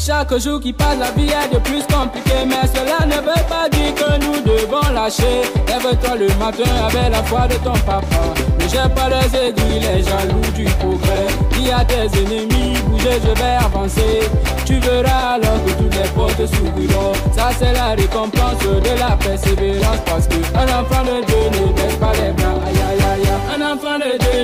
Chaque jour qui passe, la vie est de plus compliquée. Mais cela ne veut pas dire que nous devons lâcher. Lève-toi le matin avec la foi de ton papa. Ne jette pas les aiguilles, les jaloux du progrès. Dis à tes ennemis, bougez, je vais avancer. Tu verras alors que toutes les portes s'ouvriront. Ça, c'est la récompense de la persévérance. Parce que un enfant de Dieu ne laisse pas les bras. Aïe, aïe, aïe, aïe. Un enfant de Dieu.